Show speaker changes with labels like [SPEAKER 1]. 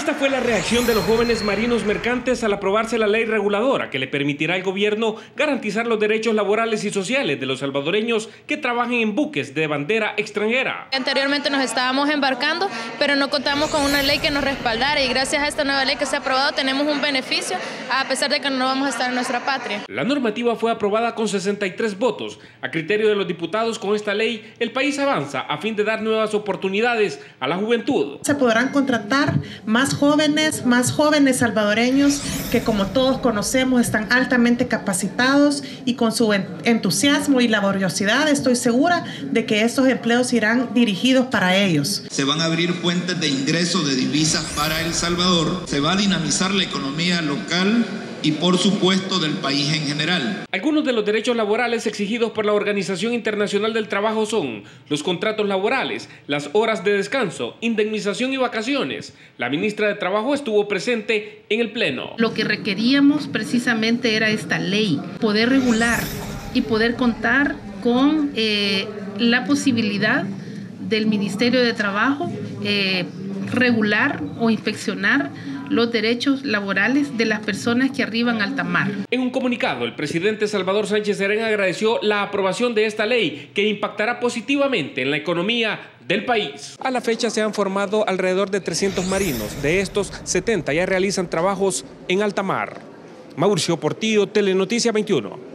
[SPEAKER 1] Esta fue la reacción de los jóvenes marinos mercantes al aprobarse la ley reguladora que le permitirá al gobierno garantizar los derechos laborales y sociales de los salvadoreños que trabajen en buques de bandera extranjera.
[SPEAKER 2] Anteriormente nos estábamos embarcando, pero no contamos con una ley que nos respaldara y gracias a esta nueva ley que se ha aprobado tenemos un beneficio a pesar de que no vamos a estar en nuestra patria.
[SPEAKER 1] La normativa fue aprobada con 63 votos. A criterio de los diputados, con esta ley el país avanza a fin de dar nuevas oportunidades a la juventud.
[SPEAKER 3] Se podrán contratar más jóvenes, más jóvenes salvadoreños que como todos conocemos están altamente capacitados y con su entusiasmo y laboriosidad estoy segura de que estos empleos irán dirigidos para ellos.
[SPEAKER 4] Se van a abrir fuentes de ingreso de divisas para El Salvador, se va a dinamizar la economía local y por supuesto del país en general.
[SPEAKER 1] Algunos de los derechos laborales exigidos por la Organización Internacional del Trabajo son los contratos laborales, las horas de descanso, indemnización y vacaciones. La ministra de Trabajo estuvo presente en el Pleno.
[SPEAKER 5] Lo que requeríamos precisamente era esta ley, poder regular y poder contar con eh, la posibilidad del Ministerio de Trabajo eh, regular o inspeccionar los derechos laborales de las personas que arriban al tamar.
[SPEAKER 1] En un comunicado, el presidente Salvador Sánchez Serén agradeció la aprobación de esta ley que impactará positivamente en la economía del país. A la fecha se han formado alrededor de 300 marinos. De estos, 70 ya realizan trabajos en alta mar. Mauricio Portillo, Telenoticia 21.